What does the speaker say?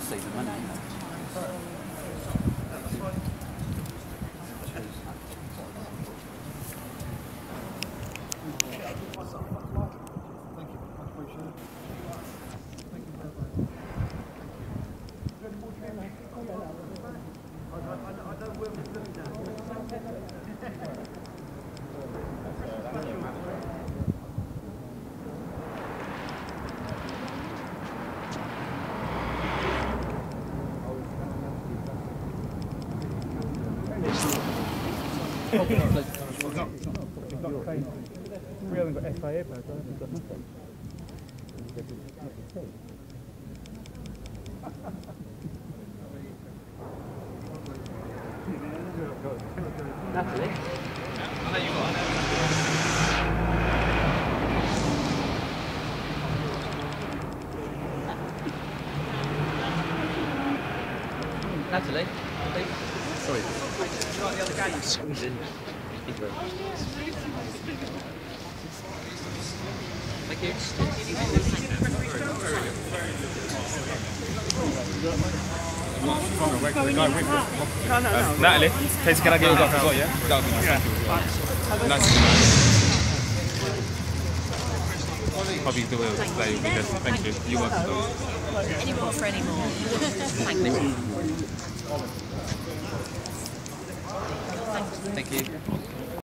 see the money. We haven't got FIA bags, I haven't got nothing. Natalie? Natalie? please. Sorry. Try the other gate. Squeeze in. Thank you very much. Thank. Natalie, please can I get yours off as well, yeah? That would be nice. Probably the way today will be. Thank you. You're welcome. Any more for any more. Thank you. Thank you.